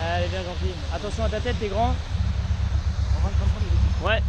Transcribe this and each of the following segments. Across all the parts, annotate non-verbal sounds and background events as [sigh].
Allez, bien gentil. Attention à ta tête, t'es grand. On va prendre les Ouais.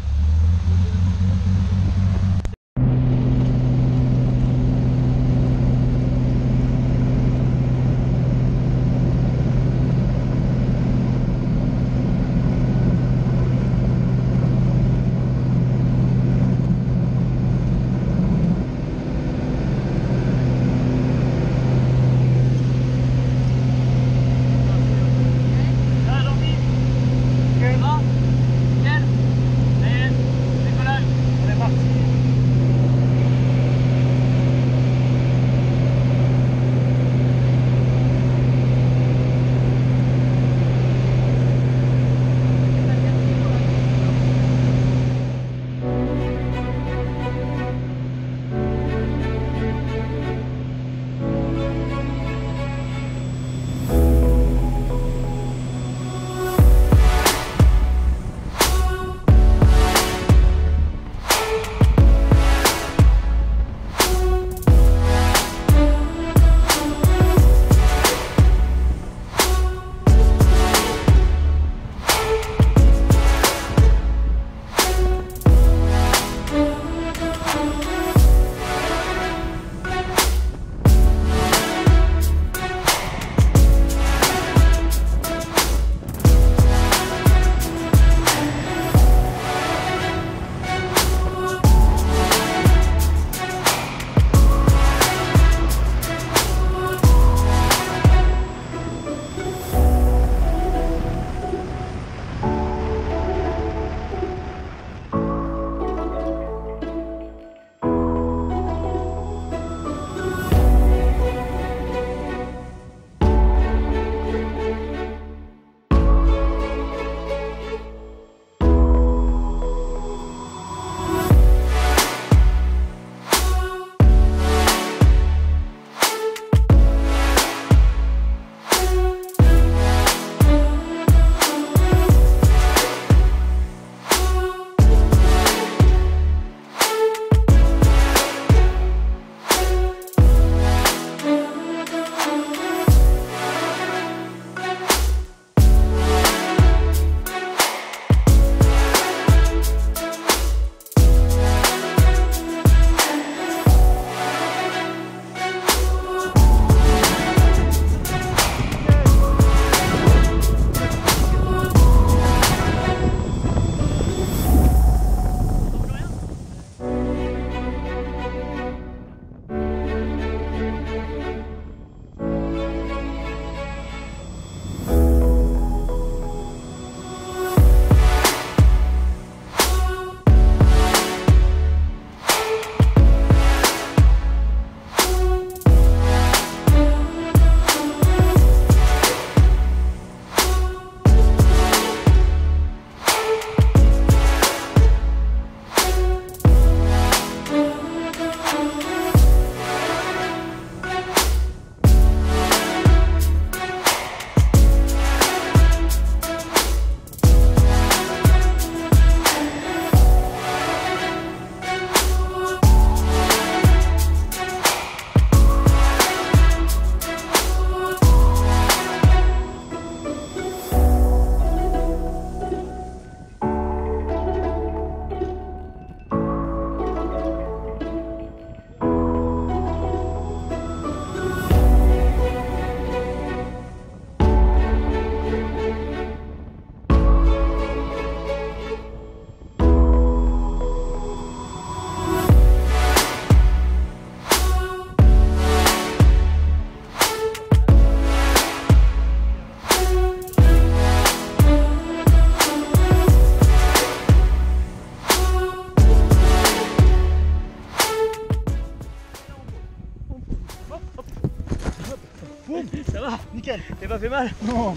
Ça va Nickel. T'es pas fait mal Non.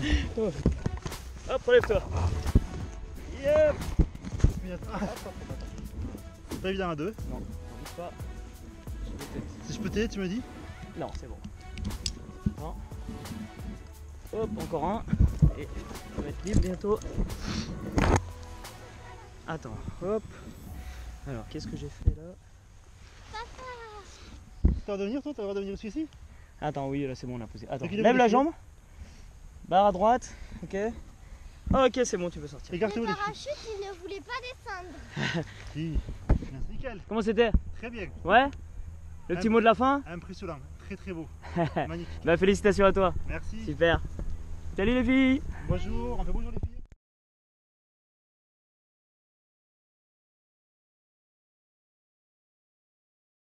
Hop, relève-toi. Yep C'est pas évident à deux. Non, pas. Je. Si je peux t'aider, tu me dis Non, c'est bon. Non. Hop, encore un. Et on va être libre bientôt. Attends, hop. Alors, qu'est-ce que j'ai fait là? Le droit de venir toi? T'as le droit de venir jusqu'ici Attends, oui, là c'est bon, on a posé. Attends, lève la jambe. Barre à droite, ok. Ah, ok, c'est bon, tu peux sortir. Écartez-vous Le les parachute, il ne voulait pas descendre. [laughs] Si. Nickel. Comment c'était? Très bien. Ouais? Le petit mot de la fin? Impressionnant. Très très beau. [laughs] Magnifique. Bah, félicitations à toi. Merci. Super. Salut les filles Bonjour. On fait bonjour les filles.